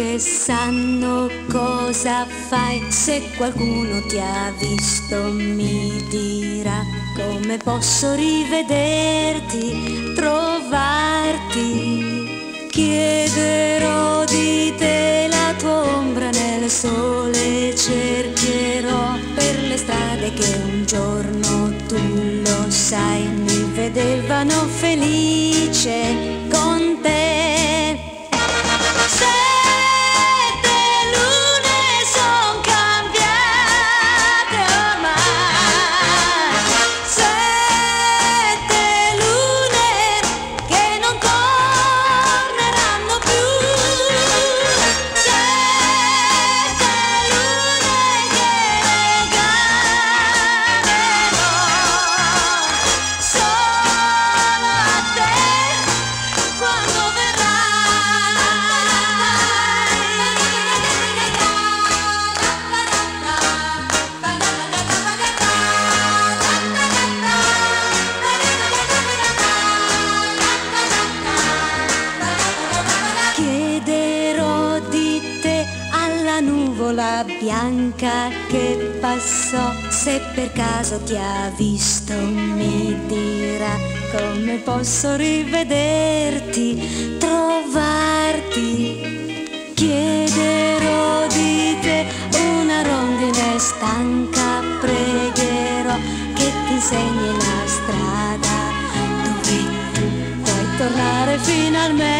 che sanno cosa fai. Se qualcuno ti ha visto mi dirà come posso rivederti, trovarti. Chiederò di te la tua ombra nel sole, cercherò per le strade che un giorno tu lo sai, mi vedevano felice nuvola bianca che passò, se per caso ti ha visto mi dirà come posso rivederti, trovarti. Chiederò di te una rondine stanca, pregherò che ti insegni la strada dove tu puoi tornare finalmente.